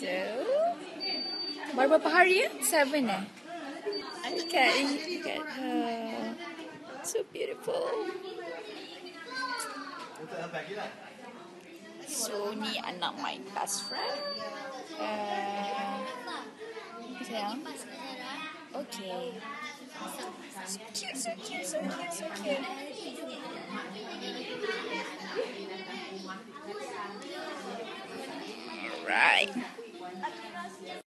So, baru berapa hari ya? Seven eh? Look at, look at uh, her. So beautiful. So, ni anak my best friend. Uh, sayang. Um, okay. So cute, so cute, so cute, so cute. Alright.